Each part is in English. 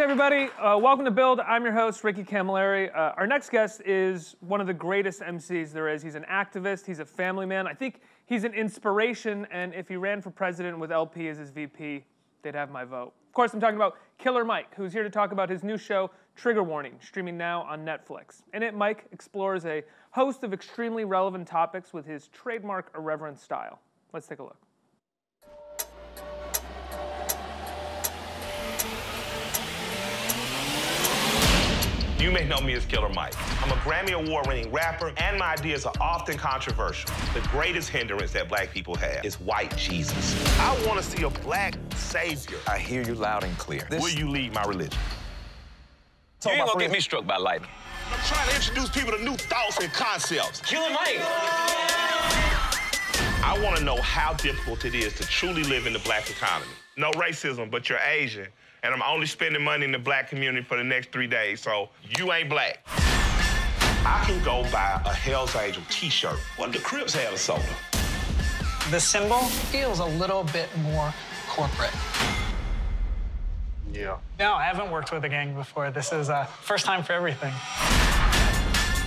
Everybody. Uh, welcome to Build. I'm your host, Ricky Camilleri. Uh, our next guest is one of the greatest MCs there is. He's an activist, he's a family man. I think he's an inspiration, and if he ran for president with El-P as his VP, they'd have my vote. Of course, I'm talking about Killer Mike, who's here to talk about his new show, Trigger Warning, streaming now on Netflix. In it, Mike explores a host of extremely relevant topics with his trademark irreverent style. Let's take a look. You may know me as Killer Mike. I'm a Grammy Award winning rapper, and my ideas are often controversial. The greatest hindrance that black people have is white Jesus. I want to see a black savior. I hear you loud and clear. This... Will you lead my religion? You ain't gonna get me struck by lightning. I'm trying to introduce people to new thoughts and concepts. Killer Mike! I want to know how difficult it is to truly live in the black economy. No racism, but you're Asian and I'm only spending money in the black community for the next three days, so you ain't black. I can go buy a Hell's Angel t-shirt. What do the Crips have a soda? The symbol feels a little bit more corporate. Yeah. No, I haven't worked with a gang before. This is a uh, first time for everything.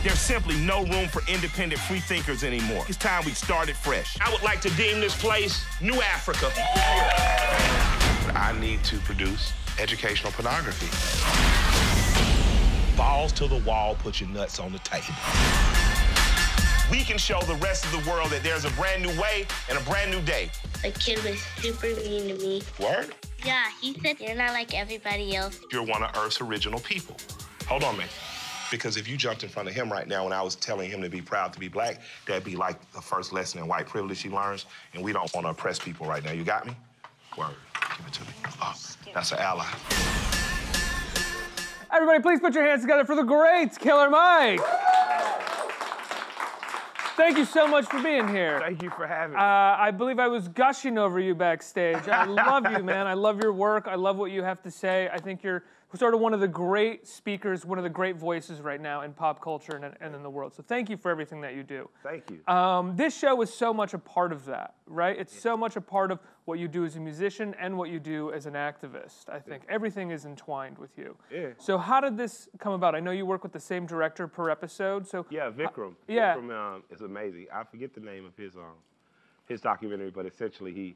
There's simply no room for independent free thinkers anymore. It's time we started fresh. I would like to deem this place New Africa. I need to produce educational pornography. Balls to the wall, put your nuts on the table. We can show the rest of the world that there's a brand new way and a brand new day. The kid was super mean to me. Word? Yeah, he said you're not like everybody else. You're one of Earth's original people. Hold on, man. Because if you jumped in front of him right now and I was telling him to be proud to be black, that'd be like the first lesson in white privilege he learns, and we don't want to oppress people right now. You got me? Word. Give it to me. Oh, that's an ally. Everybody, please put your hands together for the great Killer Mike. Thank you so much for being here. Thank you for having me. Uh, I believe I was gushing over you backstage. I love you, man. I love your work. I love what you have to say. I think you're sort of one of the great speakers, one of the great voices right now in pop culture and, and in the world. So thank you for everything that you do. Thank you. Um, this show is so much a part of that, right? It's yeah. so much a part of what you do as a musician and what you do as an activist. I think everything is entwined with you. Yeah. So how did this come about? I know you work with the same director per episode. So yeah, Vikram. Yeah. Vikram um, is amazing. I forget the name of his um, his documentary, but essentially he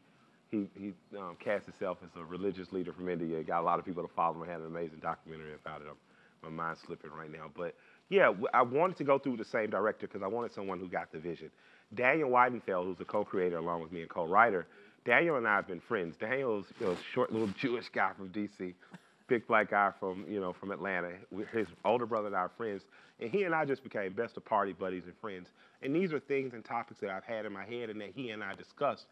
he, he um, cast himself as a religious leader from India. Got a lot of people to follow him. And had an amazing documentary about it. I'm, my mind's slipping right now. But yeah, I wanted to go through the same director because I wanted someone who got the vision. Daniel Weidenfeld, who's a co-creator along with me and co-writer, Daniel and I have been friends. Daniel's you know, short little Jewish guy from D.C., big black guy from you know from Atlanta. His older brother and I are friends, and he and I just became best of party buddies and friends. And these are things and topics that I've had in my head and that he and I discussed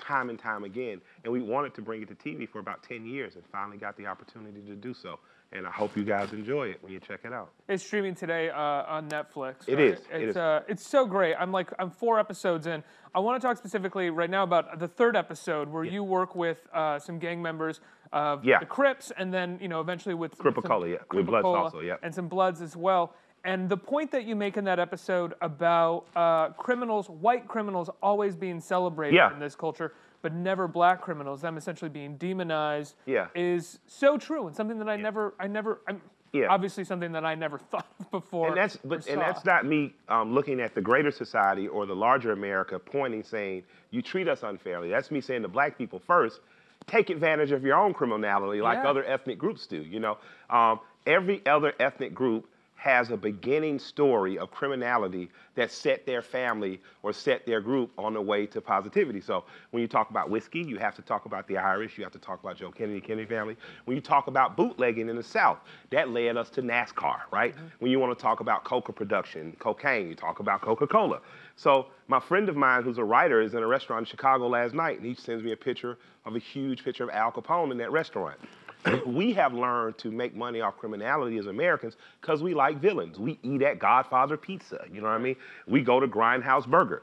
time and time again. And we wanted to bring it to TV for about 10 years and finally got the opportunity to do so. And I hope you guys enjoy it when you check it out. It's streaming today uh, on Netflix. Right? is. It's, it is. Uh, it's so great. I'm like, I'm four episodes in. I want to talk specifically right now about the third episode where yeah. you work with uh, some gang members of yeah. the Crips and then, you know, eventually with Cripicola, yeah. With Bloods also, yeah. And some Bloods as well. And the point that you make in that episode about uh, criminals, white criminals, always being celebrated yeah. in this culture but never black criminals, them essentially being demonized, yeah. is so true and something that I yeah. never, I never, I'm, yeah. obviously something that I never thought of before. And that's, but, and that's not me um, looking at the greater society or the larger America pointing, saying you treat us unfairly. That's me saying to black people first, take advantage of your own criminality like other ethnic groups do. You know, um, every other ethnic group has a beginning story of criminality that set their family or set their group on the way to positivity. So when you talk about whiskey, you have to talk about the Irish, you have to talk about Joe Kennedy, Kennedy family. When you talk about bootlegging in the South, that led us to NASCAR, right? Mm-hmm. When you want to talk about coca production, cocaine, you talk about Coca-Cola. So my friend of mine who's a writer is in a restaurant in Chicago last night, and he sends me a picture of a huge picture of Al Capone in that restaurant. we have learned to make money off criminality as Americans because we like villains. We eat at Godfather Pizza, you know what I mean? We go to Grindhouse Burger.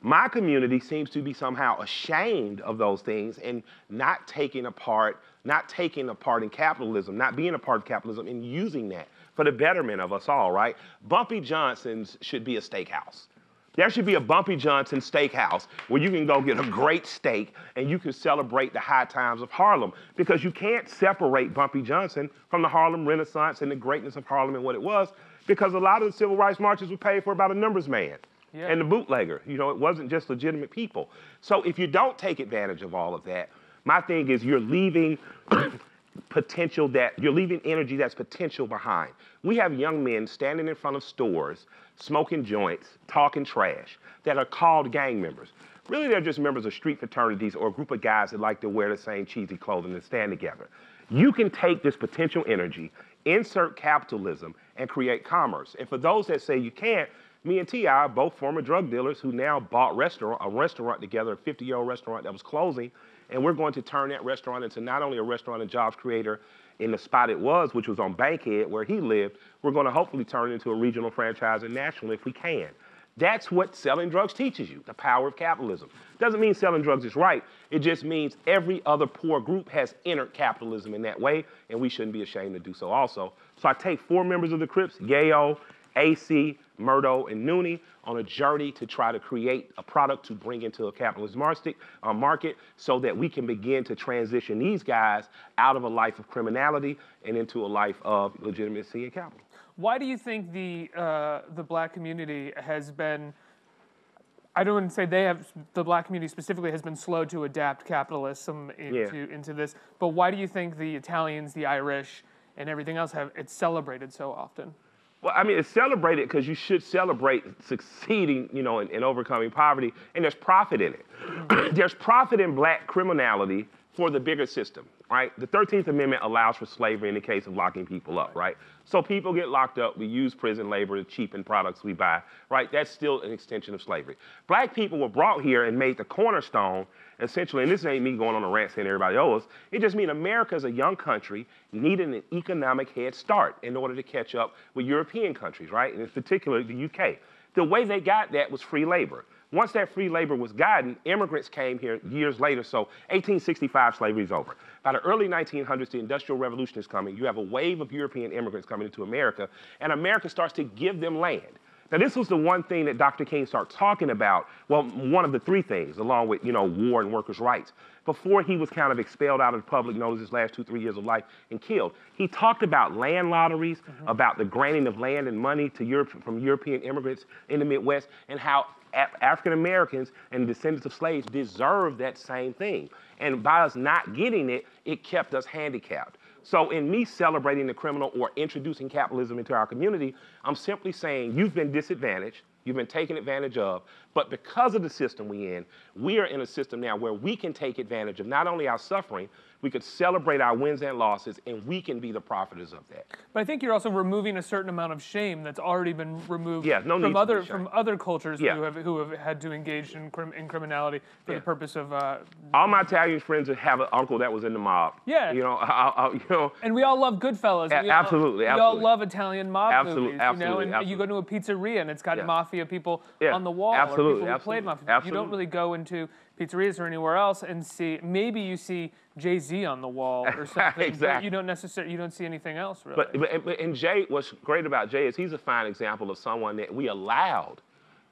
My community seems to be somehow ashamed of those things and not taking a part, not taking a part in capitalism, not being a part of capitalism and using that for the betterment of us all, right? Bumpy Johnson's should be a steakhouse. There should be a Bumpy Johnson steakhouse where you can go get a great steak and you can celebrate the high times of Harlem because you can't separate Bumpy Johnson from the Harlem Renaissance and the greatness of Harlem and what it was because a lot of the civil rights marches were paid for by the numbers man Yeah. and the bootlegger. You know, it wasn't just legitimate people. So if you don't take advantage of all of that, my thing is you're leaving potential that you're leaving energy that's potential behind. We have young men standing in front of stores, smoking joints, talking trash, that are called gang members. Really, they're just members of street fraternities or a group of guys that like to wear the same cheesy clothing and stand together. You can take this potential energy, insert capitalism, and create commerce. And for those that say you can't, me and T.I. are both former drug dealers who now bought restaurant a restaurant together, a 50-year-old restaurant that was closing, and we're going to turn that restaurant into not only a restaurant and jobs creator in the spot it was, which was on Bankhead where he lived, we're going to hopefully turn it into a regional franchise and national if we can. That's what selling drugs teaches you, the power of capitalism. Doesn't mean selling drugs is right. It just means every other poor group has entered capitalism in that way, and we shouldn't be ashamed to do so also. So I take four members of the Crips, Yayo, AC, Murdo, and Nooney, on a journey to try to create a product to bring into a capitalist market, uh, market so that we can begin to transition these guys out of a life of criminality and into a life of legitimacy and capital. Why do you think the uh, the black community has been? I don't want to say they have the black community specifically has been slow to adapt capitalism into into this, but why do you think the Italians, the Irish, and everything else have it's celebrated so often? Well, I mean, it's celebrated because you should celebrate succeeding, you know, in overcoming poverty, and there's profit in it. there's profit in black criminality for the bigger system, right? The 13th Amendment allows for slavery in the case of locking people up, right? So people get locked up. We use prison labor to cheapen products we buy, right? That's still an extension of slavery. Black people were brought here and made the cornerstone, essentially, and this ain't me going on a rant saying everybody owes. It just means America is a young country needing an economic head start in order to catch up with European countries, right? And in particular, the UK. The way they got that was free labor. Once that free labor was gotten, immigrants came here years later. So 1865, slavery is over. By the early 1900s, the Industrial Revolution is coming. You have a wave of European immigrants coming into America, and America starts to give them land. Now, this was the one thing that Dr. King started talking about. Well, one of the three things, along with you know war and workers' rights. Before he was kind of expelled out of the public notice his last two, three years of life and killed, he talked about land lotteries, mm-hmm. about the granting of land and money to Europe from European immigrants in the Midwest, and how African Americans and descendants of slaves deserve that same thing. And by us not getting it, it kept us handicapped. So, in me celebrating the criminal or introducing capitalism into our community, I'm simply saying you've been disadvantaged, you've been taken advantage of, but because of the system we're in, we are in a system now where we can take advantage of not only our suffering, we could celebrate our wins and losses, and we can be the profiters of that. But I think you're also removing a certain amount of shame that's already been removed Yeah, no from other from other cultures Yeah. who have who have had to engage in, crim, in criminality for Yeah. the purpose of. Uh, All my Italian friends have an uncle that was in the mob. Yeah. You know, I, I, you know, and we all love Goodfellas. A- we all- absolutely, We all love Italian mob Absolute- movies. You know, absolutely, and you go to a pizzeria and it's got mafia people on the wall or absolutely, people who played absolutely, mafia. You don't really go into pizzerias or anywhere else and see. Maybe you see Jay Z on the wall or something. But Exactly. you don't necessarily. You don't see anything else really. But, but, but and Jay, what's great about Jay is he's a fine example of someone that we allowed.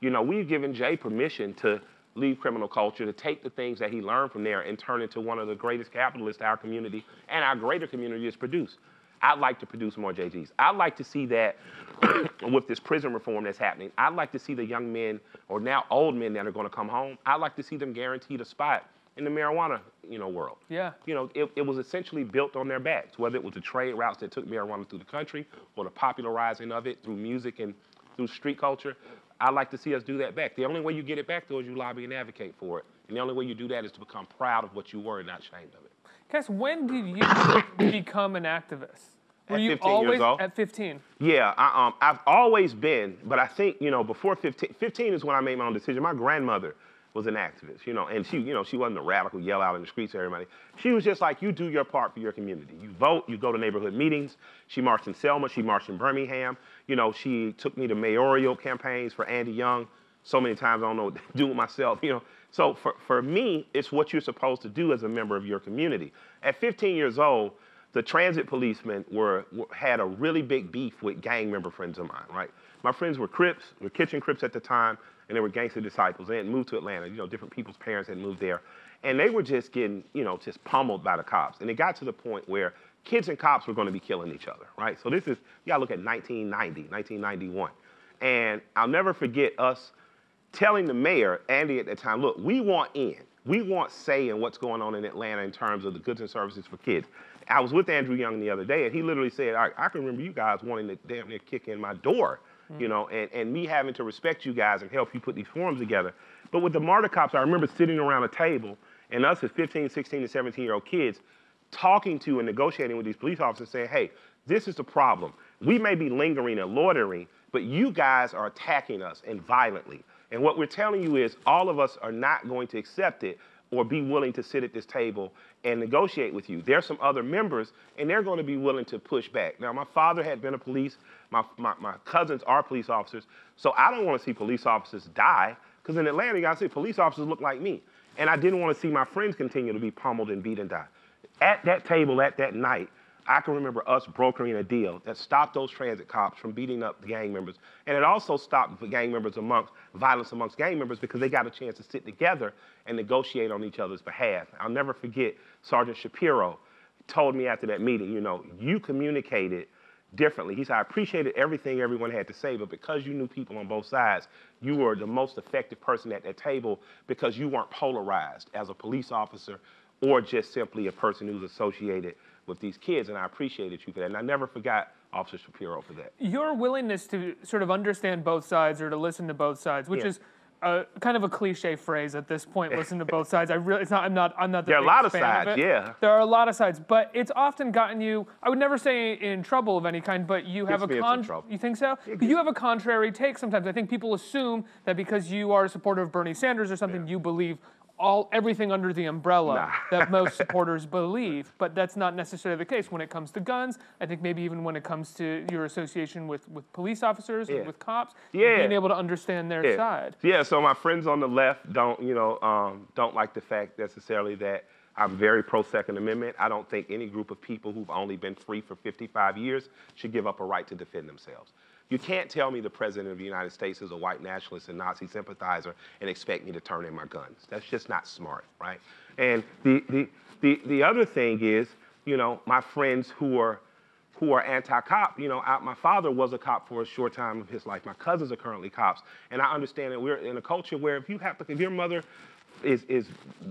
You know, we've given Jay permission to leave criminal culture, to take the things that he learned from there and turn into one of the greatest capitalists our community and our greater community has produced. I'd like to produce more Jay Zs. I'd like to see that with this prison reform that's happening. I'd like to see the young men or now old men that are going to come home. I'd like to see them guaranteed a spot in the marijuana, you know, world yeah. you know, it, it was essentially built on their backs, whether it was the trade routes that took marijuana through the country or the popularizing of it through music and through street culture. I'd like to see us do that back. The only way you get it back, though, is you lobby and advocate for it. And the only way you do that is to become proud of what you were and not ashamed of it. Cass, when did you become an activist? Were At you 15 years always old. at 15? Yeah, I, um, I've always been, but I think, you know, before 15, 15 is when I made my own decision. My grandmother was an activist, you know, and she, you know, she wasn't a radical yell out in the streets to everybody. She was just like, you do your part for your community. You vote, you go to neighborhood meetings. She marched in Selma, she marched in Birmingham. You know, she took me to mayoral campaigns for Andy Young so many times I don't know what to do with myself, you know. So for, for me, it's what you're supposed to do as a member of your community. At 15 years old, the transit policemen were, had a really big beef with gang member friends of mine, right? My friends were Crips, were kitchen Crips at the time. and they were gangster disciples. They had moved to Atlanta. You know, different people's parents had moved there, and they were just getting, you know, just pummeled by the cops. And it got to the point where kids and cops were going to be killing each other, right? So this is, you got to look at 1990, 1991, and I'll never forget us telling the mayor, Andy at that time, look, we want in. We want say in what's going on in Atlanta in terms of the goods and services for kids. I was with Andrew Young the other day, and he literally said, I, I can remember you guys wanting to damn near kick in my door, mm. you know, and, and me having to respect you guys and help you put these forums together. But with the MARTA cops, I remember sitting around a table and us as 15, 16, and 17 year old kids talking to and negotiating with these police officers saying, hey, this is the problem. We may be lingering and loitering, but you guys are attacking us and violently. And what we're telling you is all of us are not going to accept it or be willing to sit at this table and negotiate with you. There's some other members, and they're going to be willing to push back. Now, my father had been a police, my, my, my cousins are police officers, so I don't want to see police officers die, because in Atlanta, you got to see police officers look like me. And I didn't want to see my friends continue to be pummeled and beat and die. At that table, at that night, I can remember us brokering a deal that stopped those transit cops from beating up the gang members. And it also stopped the gang members amongst violence amongst gang members because they got a chance to sit together and negotiate on each other's behalf. I'll never forget Sergeant Shapiro told me after that meeting, you know, you communicated differently. He said, I appreciated everything everyone had to say, but because you knew people on both sides, you were the most effective person at that table because you weren't polarized as a police officer or just simply a person who's associated with these kids, and I appreciated you for that. And I never forgot Officer Shapiro for that. Your willingness to sort of understand both sides or to listen to both sides, which yeah. is a, kind of a cliche phrase at this point. Listen to both sides. I really, it's not. I'm not. I'm not. The there are a lot of sides. Of yeah. There are a lot of sides, but it's often gotten you. I would never say in trouble of any kind, but you have a con. You think so? You have a contrary take sometimes. I think people assume that because you are a supporter of Bernie Sanders or something, yeah. you believe all everything under the umbrella nah. that most supporters believe, but that's not necessarily the case when it comes to guns. I think maybe even when it comes to your association with, with police officers yeah. and with cops, yeah. being able to understand their yeah. side. Yeah. So my friends on the left don't, you know, um, don't like the fact necessarily that I'm very pro Second Amendment. I don't think any group of people who've only been free for 55 years should give up a right to defend themselves. You can't tell me the President of the United States is a white nationalist and Nazi sympathizer and expect me to turn in my guns. That's just not smart, right? And the, the, the, the other thing is, you know, my friends who are who are anti-cop. You know, I, my father was a cop for a short time of his life. My cousins are currently cops, and I understand that we're in a culture where if you have to, if your mother is is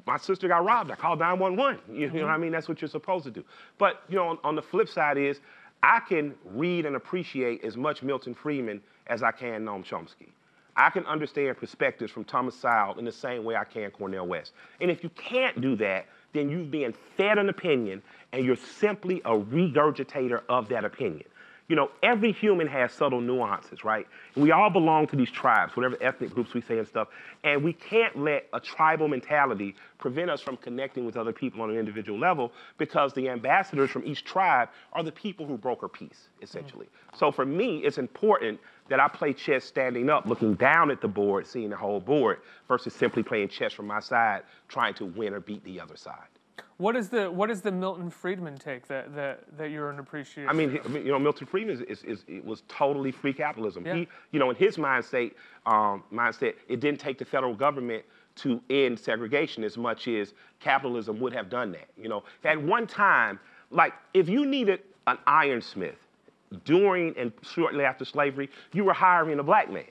my sister got robbed, I called 911. You, mm-hmm. you know what I mean? That's what you're supposed to do. But you know, on, on the flip side is I can read and appreciate as much Milton Friedman as I can Noam Chomsky. I can understand perspectives from Thomas Sowell in the same way I can Cornel West. And if you can't do that, then you've been fed an opinion and you're simply a regurgitator of that opinion. You know, every human has subtle nuances, right? we all belong to these tribes, whatever ethnic groups we say and stuff. And we can't let a tribal mentality prevent us from connecting with other people on an individual level because the ambassadors from each tribe are the people who broker peace, essentially. Mm-hmm. So for me, it's important that I play chess standing up, looking down at the board, seeing the whole board, versus simply playing chess from my side, trying to win or beat the other side. What is the what is the Milton Friedman take that that, that you're an appreciation? I mean, you know, Milton Friedman is, is, is, it was totally free capitalism. Yeah. He, you know, in his mindset, um, mindset, it didn't take the federal government to end segregation as much as capitalism would have done that. You know, at one time, like if you needed an ironsmith during and shortly after slavery, you were hiring a black man.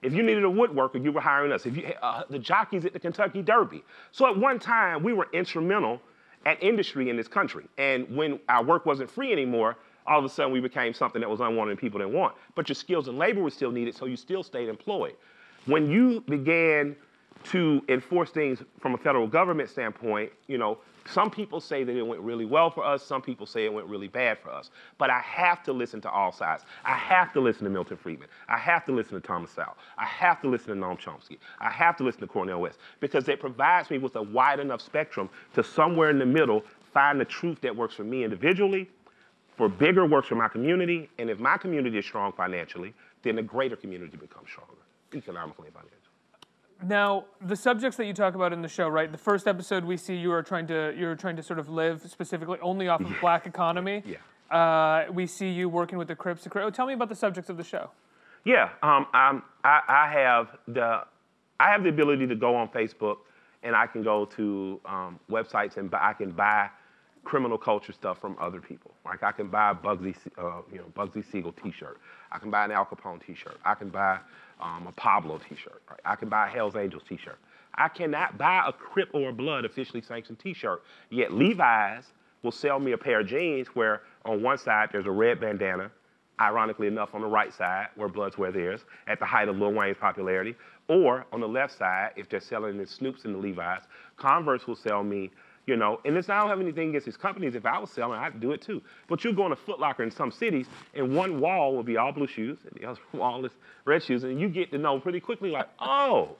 If you needed a woodworker, you were hiring us. If you uh, the jockeys at the Kentucky Derby. So at one time, we were instrumental at industry in this country. And when our work wasn't free anymore, all of a sudden we became something that was unwanted and people didn't want. But your skills and labor were still needed, so you still stayed employed. When you began to enforce things from a federal government standpoint, you know, some people say that it went really well for us. Some people say it went really bad for us. But I have to listen to all sides. I have to listen to Milton Friedman. I have to listen to Thomas Sowell. I have to listen to Noam Chomsky. I have to listen to Cornel West because it provides me with a wide enough spectrum to somewhere in the middle find the truth that works for me individually, for bigger works for my community, and if my community is strong financially, then the greater community becomes stronger economically and financially. Now, the subjects that you talk about in the show, right? The first episode we see you are trying to you're trying to sort of live specifically only off of yeah. black economy. Yeah. Uh, we see you working with the Crips. Oh, tell me about the subjects of the show. Yeah, um, I, I have the I have the ability to go on Facebook and I can go to um, websites and I can buy criminal culture stuff from other people. Like I can buy a Bugsy, uh, you know, Bugsy Siegel T-shirt. I can buy an Al Capone T-shirt. I can buy um, a Pablo T-shirt. Right? I can buy a Hell's Angels T-shirt. I cannot buy a Crip or a Blood officially sanctioned T-shirt. Yet Levi's will sell me a pair of jeans where on one side there's a red bandana, ironically enough on the right side where Bloods wear theirs at the height of Lil Wayne's popularity, or on the left side, if they're selling the Snoops and the Levi's, Converse will sell me, you know, and this, I don't have anything against these companies. If I was selling, I'd do it too. But you'll go in a Foot Locker in some cities, and one wall will be all blue shoes, and the other wall is red shoes, and you get to know pretty quickly, like, oh,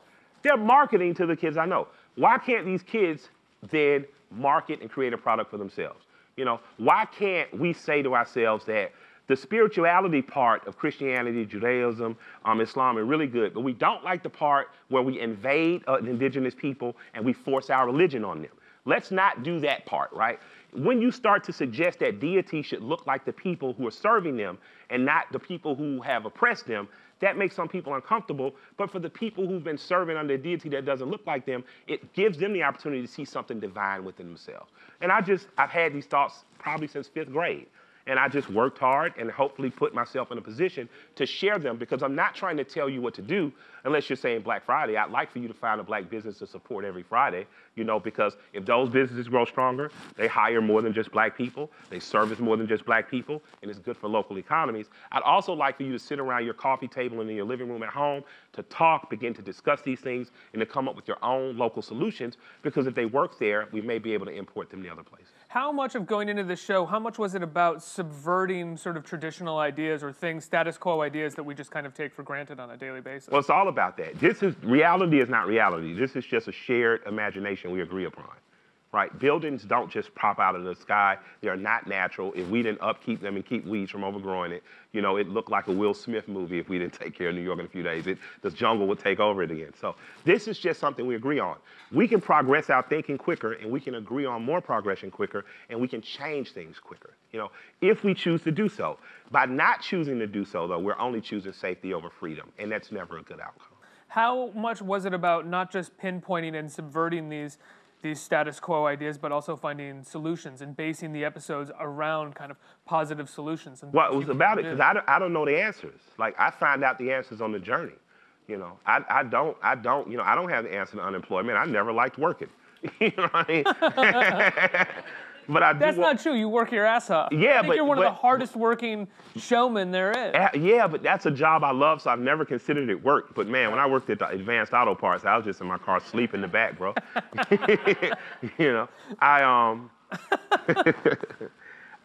they're marketing to the kids I know. Why can't these kids then market and create a product for themselves? You know, why can't we say to ourselves that the spirituality part of Christianity, Judaism, um, Islam are really good, but we don't like the part where we invade uh, indigenous people and we force our religion on them. Let's not do that part, right? When you start to suggest that deity should look like the people who are serving them and not the people who have oppressed them, that makes some people uncomfortable. But for the people who've been serving under a deity that doesn't look like them, it gives them the opportunity to see something divine within themselves. And I just, I've had these thoughts probably since fifth grade. And I just worked hard and hopefully put myself in a position to share them because I'm not trying to tell you what to do unless you're saying Black Friday. I'd like for you to find a black business to support every Friday, you know, because if those businesses grow stronger, they hire more than just black people, they service more than just black people, and it's good for local economies. I'd also like for you to sit around your coffee table and in your living room at home to talk, begin to discuss these things, and to come up with your own local solutions because if they work there, we may be able to import them to other places. How much of going into the show, how much was it about subverting sort of traditional ideas or things, status quo ideas that we just kind of take for granted on a daily basis? Well, it's all about that. This is reality is not reality. This is just a shared imagination we agree upon. Right? Buildings don't just pop out of the sky. They are not natural. If we didn't upkeep them and keep weeds from overgrowing it, you know, it looked like a Will Smith movie if we didn't take care of New York in a few days. It, the jungle would take over it again. So this is just something we agree on. We can progress our thinking quicker and we can agree on more progression quicker and we can change things quicker, you know, if we choose to do so. By not choosing to do so, though, we're only choosing safety over freedom, and that's never a good outcome. How much was it about not just pinpointing and subverting these these status quo ideas, but also finding solutions and basing the episodes around kind of positive solutions? And Well, it was about it because I don't, I don't know the answers. Like I find out the answers on the journey. You know, I, I don't I don't you know I don't have the answer to unemployment. I never liked working. you know what I mean? but I. That's wa- not true. You work your ass off. Yeah, I think but- you're one of the hardest working showmen there is. Yeah, but that's a job I love, so I've never considered it work. But man, when I worked at the Advanced Auto Parts, I was just in my car sleep in the back, bro. you know, I um,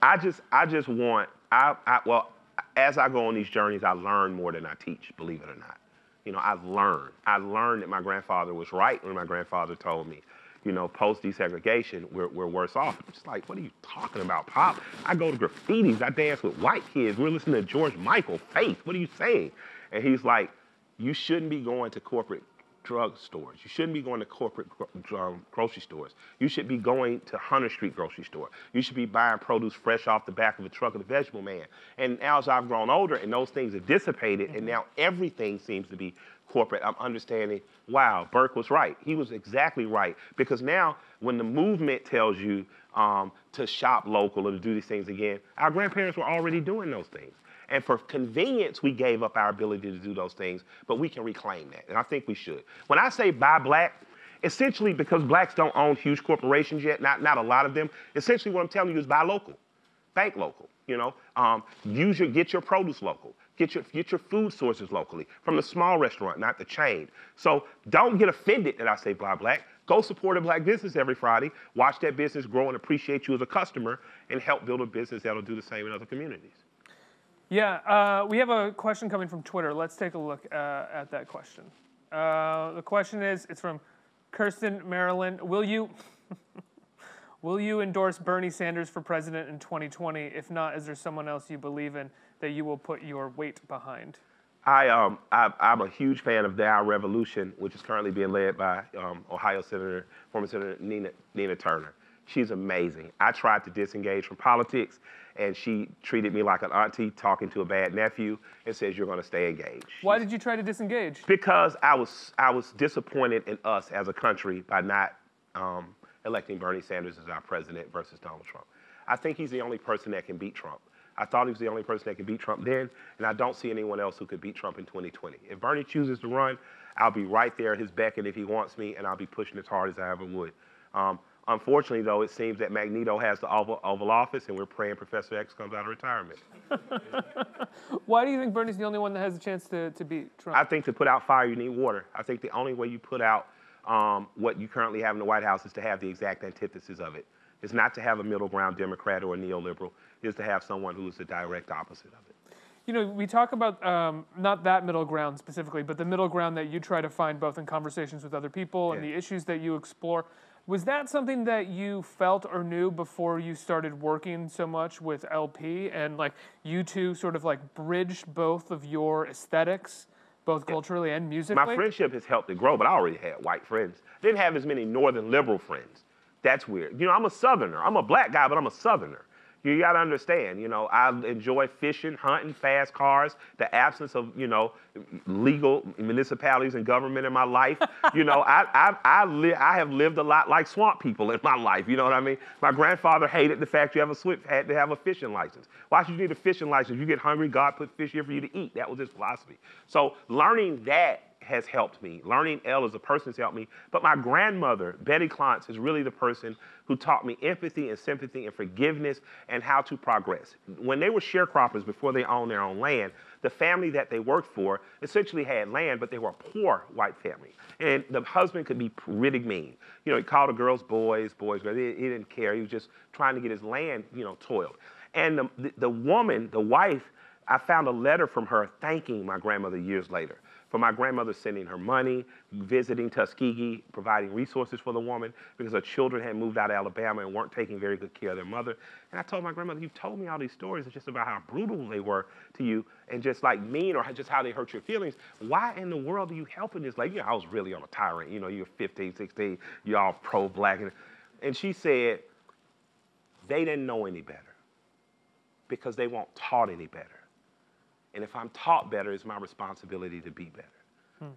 I just I just want I, I well, as I go on these journeys, I learn more than I teach. Believe it or not, you know, I've learned. I learned that my grandfather was right when my grandfather told me. You know, post desegregation, we're, we're worse off. I'm just like, what are you talking about, Pop? I go to graffitis, I dance with white kids, we're listening to George Michael, Faith. What are you saying? And he's like, you shouldn't be going to corporate drug stores. You shouldn't be going to corporate um, grocery stores. You should be going to Hunter Street grocery store. You should be buying produce fresh off the back of a truck of the vegetable man. And now as I've grown older and those things have dissipated and now everything seems to be corporate, I'm understanding, wow, Burke was right. He was exactly right. Because now when the movement tells you um, to shop local or to do these things again, our grandparents were already doing those things. And for convenience, we gave up our ability to do those things, but we can reclaim that. And I think we should. When I say buy black, essentially because blacks don't own huge corporations yet, not, not a lot of them, essentially what I'm telling you is buy local, bank local, you know, um, use your, get your produce local. Get your, get your food sources locally from the small restaurant, not the chain. So don't get offended that I say buy black. Go support a black business every Friday. Watch that business grow and appreciate you as a customer and help build a business that'll do the same in other communities. Yeah, uh, we have a question coming from Twitter. Let's take a look uh, at that question. Uh, the question is, it's from Kirsten Maryland. Will you, will you endorse Bernie Sanders for president in 2020? If not, is there someone else you believe in that you will put your weight behind? I, um, I, I'm a huge fan of the Our Revolution, which is currently being led by um, Ohio Senator, former Senator Nina, Nina Turner. She's amazing. I tried to disengage from politics, and she treated me like an auntie talking to a bad nephew and says, You're going to stay engaged. Why did you try to disengage? Because I was, I was disappointed in us as a country by not um, electing Bernie Sanders as our president versus Donald Trump. I think he's the only person that can beat Trump. I thought he was the only person that could beat Trump then, and I don't see anyone else who could beat Trump in 2020. If Bernie chooses to run, I'll be right there at his beck and if he wants me, and I'll be pushing as hard as I ever would. Um, unfortunately, though, it seems that Magneto has the Oval, Oval Office, and we're praying Professor X comes out of retirement. Why do you think Bernie's the only one that has a chance to, to beat Trump? I think to put out fire, you need water. I think the only way you put out um, what you currently have in the White House is to have the exact antithesis of it. It's not to have a middle ground Democrat or a neoliberal. is to have someone who is the direct opposite of it. You know, we talk about um, not that middle ground specifically, but the middle ground that you try to find both in conversations with other people and the issues that you explore. Was that something that you felt or knew before you started working so much with El-P and like you two sort of like bridged both of your aesthetics, both culturally and musically? My friendship has helped it grow, but I already had white friends. Didn't have as many northern liberal friends. That's weird. You know, I'm a southerner. I'm a black guy, but I'm a southerner. You gotta understand, you know, I enjoy fishing, hunting, fast cars, the absence of, you know, legal municipalities and government in my life. You know, I, I, I, li- I have lived a lot like swamp people in my life, you know what I mean? My grandfather hated the fact you have a swift, had to have a fishing license. Why should you need a fishing license? You get hungry, God put fish here for you to eat. That was his philosophy. So learning that has helped me. Learning L as a person has helped me. But my grandmother, Betty Klontz, is really the person who taught me empathy and sympathy and forgiveness and how to progress. When they were sharecroppers before they owned their own land, the family that they worked for essentially had land, but they were a poor white family. And the husband could be really mean. You know, he called the girls boys, boys, but he, he didn't care. He was just trying to get his land, you know, toiled. And the, the, the woman, the wife, I found a letter from her thanking my grandmother years later for my grandmother sending her money, visiting Tuskegee, providing resources for the woman because her children had moved out of Alabama and weren't taking very good care of their mother. And I told my grandmother, You've told me all these stories just about how brutal they were to you and just like mean or just how they hurt your feelings. Why in the world are you helping this? Like, you know, I was really on a tyrant. You know, you're 15, 16, you're all pro black. And she said, They didn't know any better because they weren't taught any better. And if I'm taught better, it's my responsibility to be better.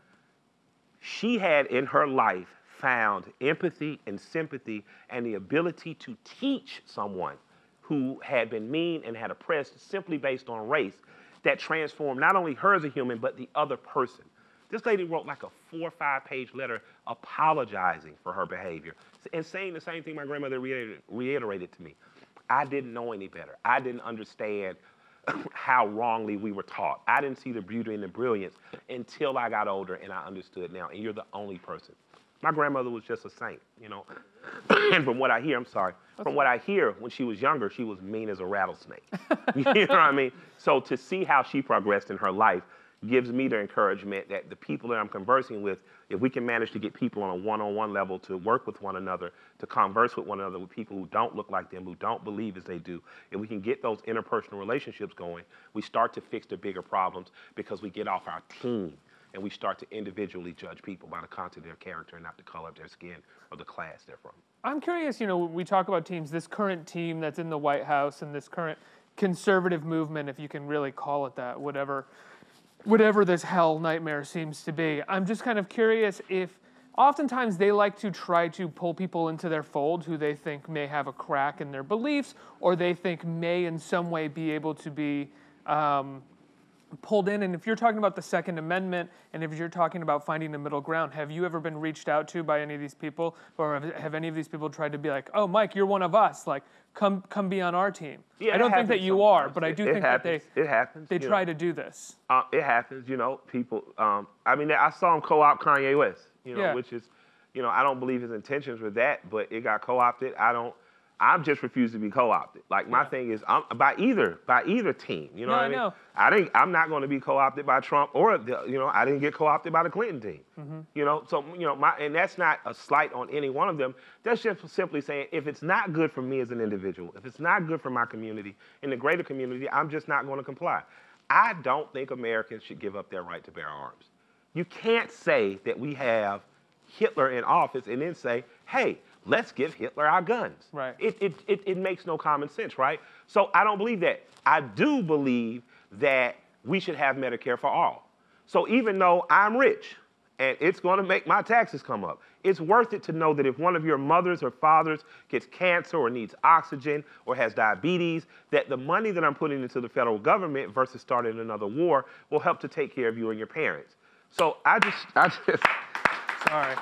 She had in her life found empathy and sympathy and the ability to teach someone who had been mean and had oppressed simply based on race that transformed not only her as a human, but the other person. This lady wrote like a four or five page letter apologizing for her behavior and saying the same thing my grandmother reiterated, reiterated to me. I didn't know any better. I didn't understand how wrongly we were taught. I didn't see the beauty and the brilliance until I got older and I understood now. And you're the only person. My grandmother was just a saint, you know. and from what I hear, I'm sorry, from what I hear, when she was younger, she was mean as a rattlesnake. you know what I mean? So to see how she progressed in her life gives me the encouragement that the people that I'm conversing with, if we can manage to get people on a one-on-one level to work with one another, to converse with one another with people who don't look like them, who don't believe as they do, if we can get those interpersonal relationships going, we start to fix the bigger problems because we get off our team and we start to individually judge people by the content of their character and not the color of their skin or the class they're from. I'm curious, you know, we talk about teams, this current team that's in the White House and this current conservative movement, if you can really call it that, whatever whatever this hell nightmare seems to be. I'm just kind of curious if oftentimes they like to try to pull people into their fold who they think may have a crack in their beliefs or they think may in some way be able to be um, pulled in. And if you're talking about the Second Amendment and if you're talking about finding a middle ground, have you ever been reached out to by any of these people? Or have, have any of these people tried to be like, oh, Mike, you're one of us. Like, come come be on our team. Yeah, I don't think that you are, sometimes. but I do It- it think happens. that they It happens, they you know. try to do this. Uh, it happens, you know. People. Um, I mean, I saw him co-opt Kanye West, you know, Yeah. which is, you know, I don't believe his intentions were that, but it got co-opted. I don't. I'm just refused to be co-opted. Like my thing is, I'm by either by either team. You know No, what I mean? know. I think I'm not going to be co-opted by Trump or the, you know I didn't get co-opted by the Clinton team. Mm-hmm. You know, so you know my and that's not a slight on any one of them. That's just simply saying if it's not good for me as an individual, if it's not good for my community and the greater community, I'm just not going to comply. I don't think Americans should give up their right to bear arms. You can't say that we have Hitler in office and then say, hey, let's give Hitler our guns. Right. It, it, it, it makes no common sense, right? So I don't believe that. I do believe that we should have Medicare for all. So even though I'm rich and it's going to make my taxes come up, it's worth it to know that if one of your mothers or fathers gets cancer or needs oxygen or has diabetes, that the money that I'm putting into the federal government versus starting another war will help to take care of you and your parents. So I just, I just, Sorry.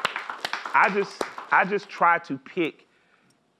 I just, I just try to pick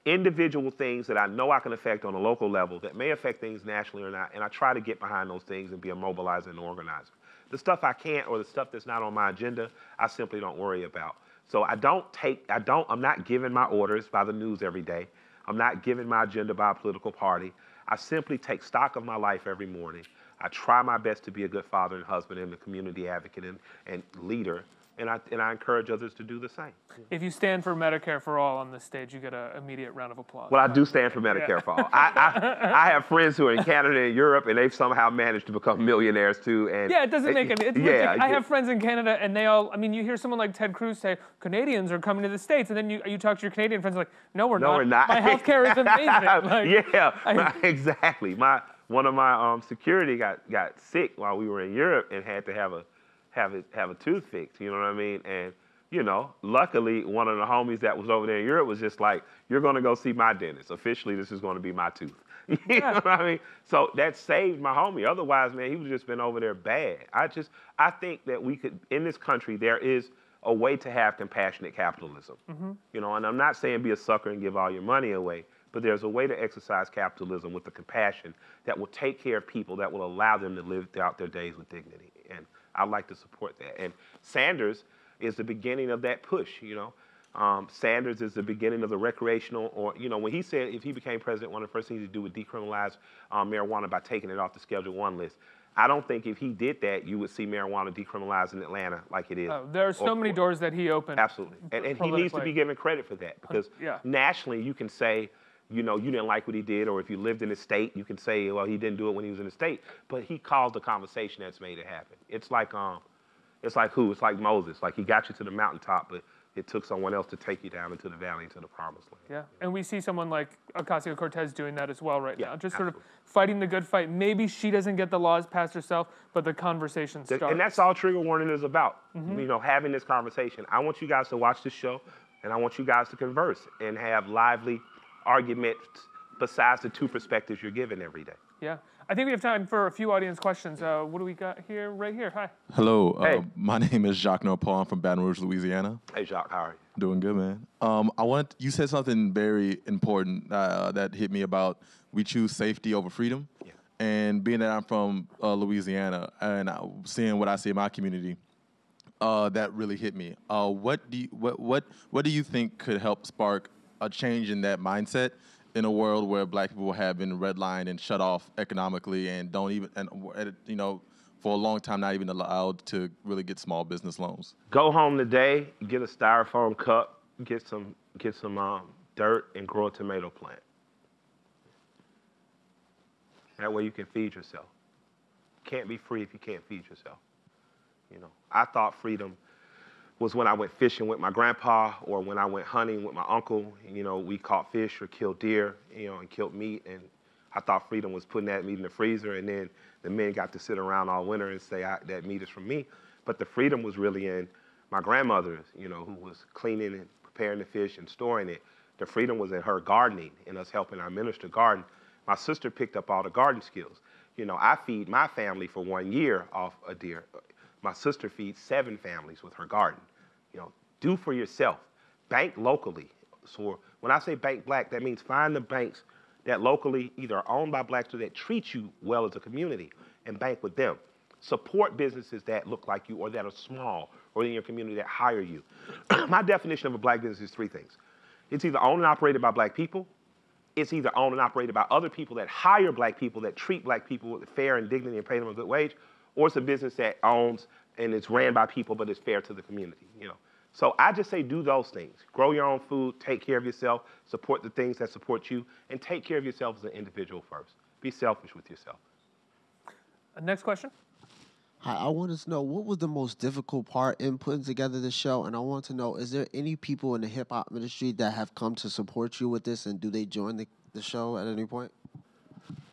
individual things that I know I can affect on a local level that may affect things nationally or not, and I try to get behind those things and be a mobilizer and organizer. The stuff I can't or the stuff that's not on my agenda, I simply don't worry about. So I don't take, I don't, I'm not given my orders by the news every day. I'm not given my agenda by a political party. I simply take stock of my life every morning. I try my best to be a good father and husband and a community advocate and, and leader and I, and I encourage others to do the same. If you stand for Medicare for all on this stage, you get an immediate round of applause. Well, I do stand for Medicare Yeah. for all. I, I, I have friends who are in Canada and Europe, and they've somehow managed to become millionaires too. And Yeah, it doesn't make any. It's yeah. I have friends in Canada, and they all. I mean, you hear someone like Ted Cruz say Canadians are coming to the states, and then you you talk to your Canadian friends like, no, we're No, not. we're not. My healthcare is amazing. Like, yeah, I- exactly. My one of my um, security got got sick while we were in Europe and had to have a have it have a tooth fixed. You know what I mean? And you know, luckily one of the homies that was over there in Europe was just like, "You're going to go see my dentist. Officially, this is going to be my tooth." you know what I mean? So that saved my homie. Otherwise, man, he would just been over there bad. I just I think that we could in this country there is a way to have compassionate capitalism. Mm-hmm. You know, and I'm not saying be a sucker and give all your money away, but there's a way to exercise capitalism with the compassion that will take care of people, that will allow them to live throughout their days with dignity. And I'd like to support that. And Sanders is the beginning of that push, you know. Um, Sanders is the beginning of the recreational, or, you know, when he said if he became president, one of the first things he'd do would decriminalize um, marijuana by taking it off the Schedule One list. I don't think if he did that, you would see marijuana decriminalized in Atlanta like it is. Oh, there are so Or- many doors that he opened. Absolutely. And, and he needs to be given credit for that because yeah. nationally you can say, you know, you didn't like what he did, or if you lived in the state, you can say, well, he didn't do it when he was in the state. But he caused the conversation that's made it happen. It's like um, it's like who? It's like Moses. Like he got you to the mountaintop, but it took someone else to take you down into the valley, into the promised land. Yeah, and we see someone like Ocasio Cortez doing that as well right Yeah, now. Just sort of fighting the good fight. Maybe she doesn't get the laws passed herself, but the conversation starts. And that's all trigger warning is about. You know, having this conversation. I want you guys to watch this show, and I want you guys to converse and have lively arguments besides the two perspectives you're given every day. Yeah, I think we have time for a few audience questions. Uh, what do we got here? Right here. Hi. Hello, Hey. uh, my name is Jacques Norpaul. I'm from Baton Rouge, Louisiana. Hey, Jacques, how are you? Doing good, man. Um, I want you said something very important uh, that hit me about we choose safety over freedom. Yeah. And being that I'm from uh, Louisiana and uh, seeing what I see in my community, uh, that really hit me. Uh, what do you, what what what do you think could help spark a change in that mindset in a world where Black people have been redlined and shut off economically and don't even and you know for a long time not even allowed to really get small business loans? Go home today, get a styrofoam cup, get some get some um, dirt, and grow a tomato plant. That way you can feed yourself. Can't be free if you can't feed yourself. You know, I thought freedom was when I went fishing with my grandpa or when I went hunting with my uncle. You know, we caught fish or killed deer, you know, and killed meat. And I thought freedom was putting that meat in the freezer and then the men got to sit around all winter and say, that meat is from me. But the freedom was really in my grandmother's, you know, who was cleaning and preparing the fish and storing it. The freedom was in her gardening and us helping our minister garden. My sister picked up all the garden skills. You know, I feed my family for one year off a deer. My sister feeds seven families with her garden. You know, do for yourself. Bank locally. So when I say bank black, that means find the banks that locally either are owned by blacks or that treat you well as a community and bank with them. Support businesses that look like you or that are small or in your community that hire you. My definition of a black business is three things. It's either owned and operated by black people, it's either owned and operated by other people that hire black people that treat black people with fair and dignity and pay them a good wage, or it's a business that owns and it's ran by people but it's fair to the community. You know, so I just say do those things: grow your own food, take care of yourself, support the things that support you, and take care of yourself as an individual first. Be selfish with yourself. Uh, next question. Hi, I wanted to know what was the most difficult part in putting together the show, and I want to know is there any people in the hip hop industry that have come to support you with this, and do they join the, the show at any point?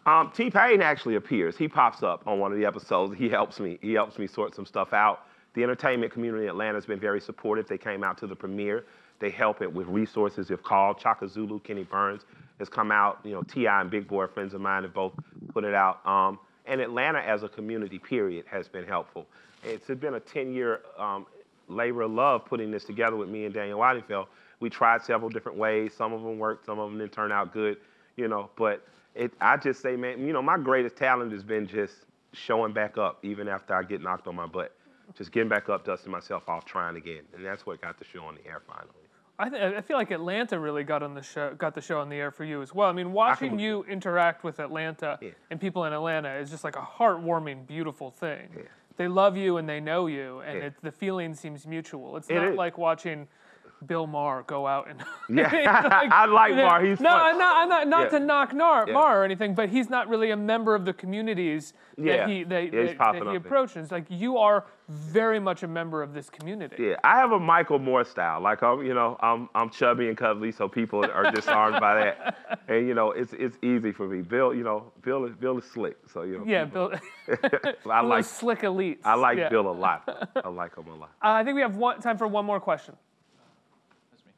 Um, T Pain actually appears. He pops up on one of the episodes. He helps me. He helps me sort some stuff out. The entertainment community in Atlanta has been very supportive. They came out to the premiere. They help it with resources if called. Chaka Zulu, Kenny Burns has come out. You know, T.I. and Big Boi, friends of mine, have both put it out. Um, and Atlanta as a community, period, has been helpful. It's been a 10-year um, labor of love putting this together with me and Daniel Weidenfeld. We tried several different ways. Some of them worked, some of them didn't turn out good, you know. But it, I just say, man, you know, my greatest talent has been just showing back up even after I get knocked on my butt. Just getting back up, dusting myself off, trying again. And that's what got the show on the air finally. I, th- I feel like Atlanta really got on the show, got the show on the air for you as well. I mean, watching can- you interact with Atlanta Yeah. and people in Atlanta is just like a heartwarming, beautiful thing. Yeah. They love you and they know you, and Yeah. it, the feeling seems mutual. It's It not is. like watching Bill Maher go out and Yeah, I like you know, Maher. He's no, fun. I'm not, I'm not, not Yeah. to knock Nar, Yeah. Maher or anything, but he's not really a member of the communities Yeah. that he that, Yeah, he's that- that he approaches. It's like you are very much a member of this community. Yeah, I have a Michael Moore style. Like I'm, you know, I'm I'm chubby and cuddly, so people are disarmed by that. And you know, it's it's easy for me. Bill, you know, Bill is Bill is slick, so you know. Yeah, people- Bill. I like slick elites. I like. Bill a lot. I like him a lot. Uh, I think we have one, time for one more question.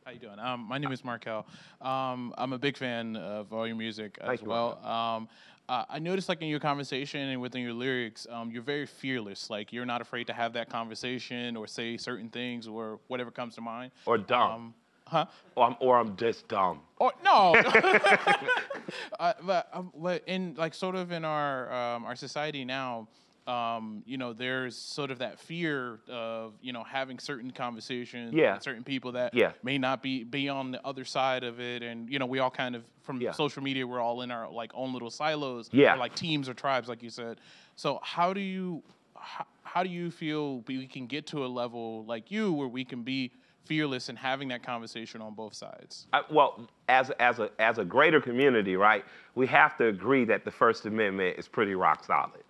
How you doing? Um, my name is Markel. Um, I'm a big fan of all your music as Thank you, well. Um, uh, I noticed, like in your conversation and within your lyrics, um, you're very fearless. Like you're not afraid to have that conversation or say certain things or whatever comes to mind. Or dumb. Um, huh? Or I'm or I'm just dumb. Or no. uh, but, um, but in like sort of in our um, our society now, um, you know, there's sort of that fear of you know having certain conversations Yeah. with certain people that Yeah. may not be be on the other side of it, and you know, we all kind of from Yeah. social media, we're all in our like own little silos, Yeah. or like teams or tribes, like you said. So how do you how, how do you feel we can get to a level like you where we can be fearless and having that conversation on both sides? I, well, as as a as a greater community, right? We have to agree that the First Amendment is pretty rock solid.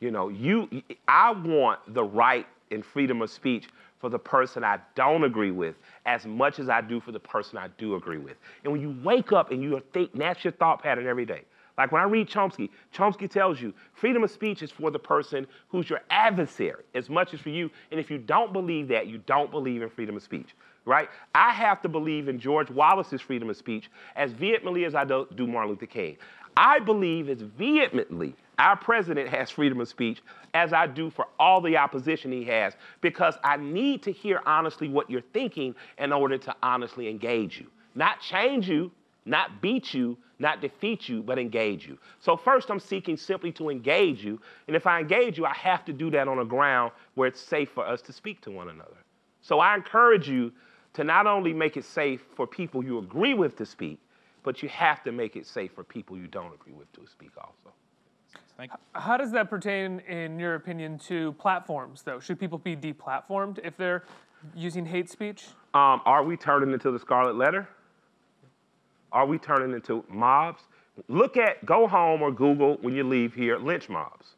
You know, you I want the right and freedom of speech for the person I don't agree with as much as I do for the person I do agree with. And when you wake up and you think that's your thought pattern every day. Like when I read Chomsky, Chomsky tells you freedom of speech is for the person who's your adversary as much as for you. And if you don't believe that, you don't believe in freedom of speech, right? I have to believe in George Wallace's freedom of speech as vehemently as I do, do Martin Luther King. I believe as vehemently our president has freedom of speech as I do for all the opposition he has because I need to hear honestly what you're thinking in order to honestly engage you. Not change you, not beat you, not defeat you, but engage you. So first I'm seeking simply to engage you, and if I engage you, I have to do that on a ground where it's safe for us to speak to one another. So I encourage you to not only make it safe for people you agree with to speak, but you have to make it safe for people you don't agree with to speak also. Thank you. How does that pertain, in your opinion, to platforms, though? Should people be deplatformed if they're using hate speech? Um, are we turning into the Scarlet Letter? Are we turning into mobs? Look at, go home or Google when you leave here, lynch mobs.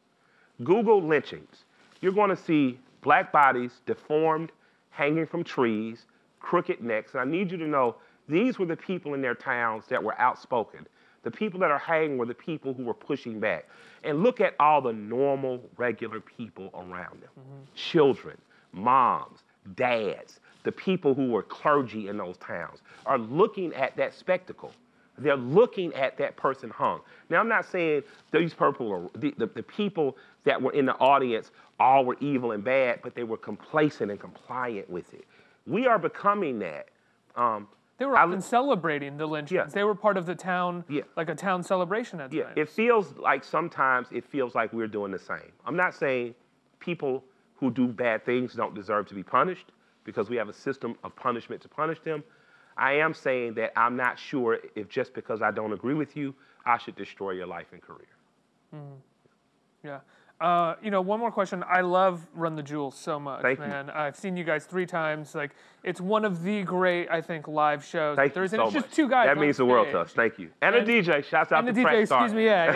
Google lynchings. You're going to see black bodies deformed, hanging from trees, crooked necks. And I need you to know these were the people in their towns that were outspoken. The people that are hanging were the people who were pushing back. And look at all the normal, regular people around them children, moms, dads, the people who were clergy in those towns are looking at that spectacle. They're looking at that person hung. Now, I'm not saying these people are, the, the, the people that were in the audience all were evil and bad, but they were complacent and compliant with it. We are becoming that. Um, They were I often li- celebrating the lynchings. Yeah. They were part of the town, Yeah. like a town celebration at Yeah, times. it feels like sometimes it feels like we're doing the same. I'm not saying people who do bad things don't deserve to be punished because we have a system of punishment to punish them. I am saying that I'm not sure if just because I don't agree with you, I should destroy your life and career. Mm-hmm. Yeah. Uh, you know, one more question. I love Run the Jewels so much, Thank you. man. I've seen you guys three times. Like, it's one of the great, I think, live shows. Thank there you so it's much. just two guys. That means the world to us. Thank you. And, And- a DJ. Shouts out and the to DJ, Fresh Start. excuse me, yeah,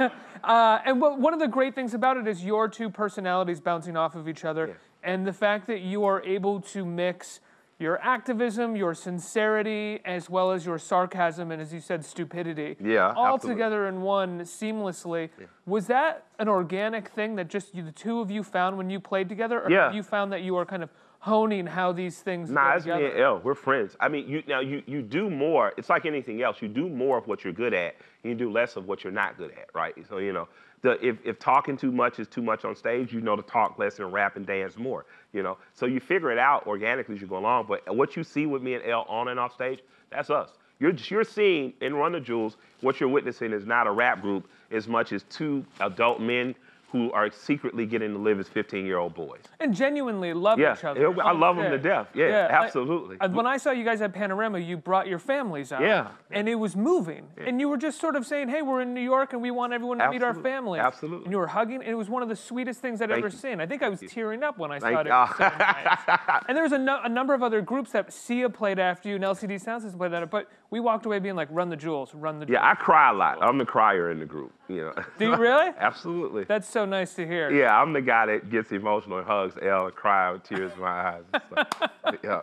yeah. uh, and what, one of the great things about it is your two personalities bouncing off of each other, Yeah. and the fact that you are able to mix your activism, your sincerity, as well as your sarcasm, and as you said, stupidity, Yeah, all absolutely. together in one seamlessly. Was that an organic thing that just you, the two of you found when you played together, or Yeah. have you found that you are kind of honing how these things Nah, it's me and L. We're friends. I mean, you now you you do more. It's like anything else. You do more of what you're good at, and you do less of what you're not good at, right? So you know, the if if talking too much is too much on stage, you know to talk less and rap and dance more. You know, so you figure it out organically as you go along. But what you see with me and L on and off stage, that's us. You're you're seeing in Run the Jewels what you're witnessing is not a rap group as much as two adult men who are secretly getting to live as 15 year old boys. and genuinely love Yeah, each other. yeah, I love 'em to death. Yeah, I- absolutely. I- when I saw you guys at Panorama, you brought your families out. Yeah. And it was moving. And you were just sort of saying, hey, we're in New York and we want everyone to meet our Absolutely. families. Absolutely. And you were hugging. And it was one of the sweetest things I'd Thank ever you. seen. I think I was tearing up when I Thank saw it. you. It so nice. And there was a, no- a number of other groups that Sia played after you and LCD Soundsystem played after but we walked away being like, run the jewels, run the jewels. Yeah, I cry a lot. I'm the crier in the group. You know. Do you really? Absolutely. That's so nice to hear. yeah, I'm the guy that gets emotional and hugs L and cry with tears in my eyes. And stuff. yeah.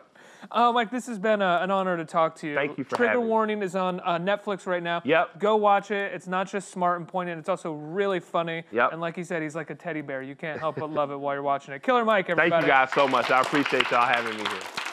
Oh, Mike, this has been uh, an honor to talk to you. Thank you for Trigger having me. Warning is on uh, Netflix right now. Yep. Go watch it. It's not just smart and poignant, it's also really funny. Yep. And like he said, he's like a teddy bear. You can't help but love it while you're watching it. Killer Mike, everybody. Thank you guys so much. I appreciate y'all having me here.